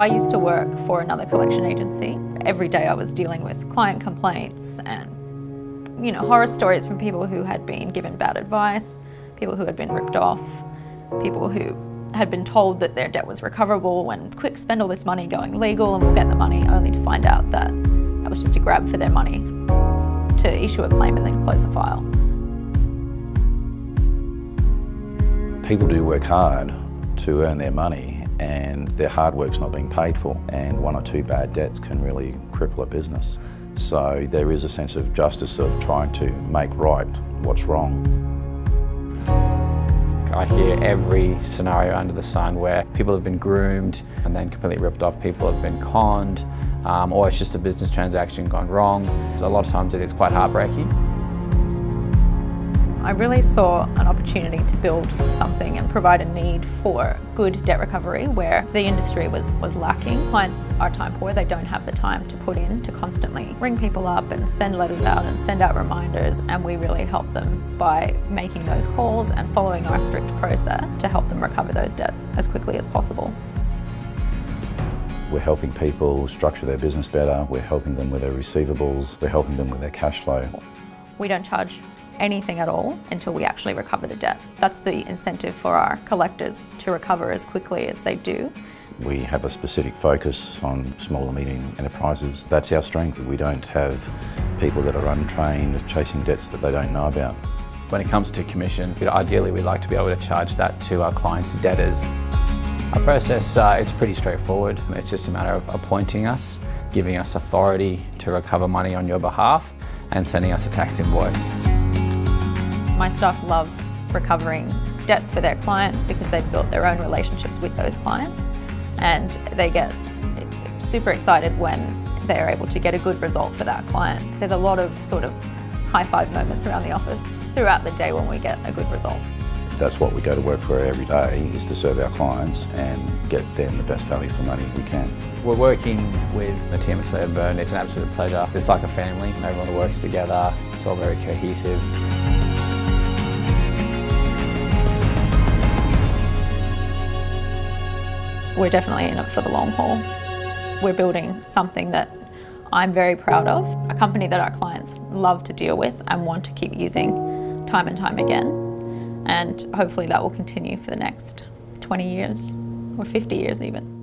I used to work for another collection agency. Every day I was dealing with client complaints and you know, horror stories from people who had been given bad advice, people who had been ripped off, people who had been told that their debt was recoverable and quick spend all this money going legal and we'll get the money only to find out that that was just a grab for their money to issue a claim and then close the file. People do work hard to earn their money and their hard work's not being paid for and one or two bad debts can really cripple a business. So there is a sense of justice of trying to make right what's wrong. I hear every scenario under the sun where people have been groomed and then completely ripped off, people have been conned, um, or it's just a business transaction gone wrong. So a lot of times it is quite heartbreaking. I really saw an opportunity to build something and provide a need for good debt recovery where the industry was, was lacking. Clients are time poor, they don't have the time to put in to constantly ring people up and send letters out and send out reminders and we really help them by making those calls and following our strict process to help them recover those debts as quickly as possible. We're helping people structure their business better, we're helping them with their receivables, we're helping them with their cash flow. We don't charge anything at all until we actually recover the debt. That's the incentive for our collectors to recover as quickly as they do. We have a specific focus on small and medium enterprises. That's our strength. We don't have people that are untrained chasing debts that they don't know about. When it comes to commission, ideally we'd like to be able to charge that to our clients' debtors. Our process uh, is pretty straightforward. It's just a matter of appointing us, giving us authority to recover money on your behalf and sending us a tax invoice. My staff love recovering debts for their clients because they've built their own relationships with those clients and they get super excited when they're able to get a good result for that client. There's a lot of sort of high five moments around the office throughout the day when we get a good result. That's what we go to work for every day, is to serve our clients and get them the best value for money we can. We're working with the team at Byrne. It's an absolute pleasure. It's like a family. Everyone works together. It's all very cohesive. We're definitely in it for the long haul. We're building something that I'm very proud of, a company that our clients love to deal with and want to keep using time and time again. And hopefully that will continue for the next 20 years or 50 years even.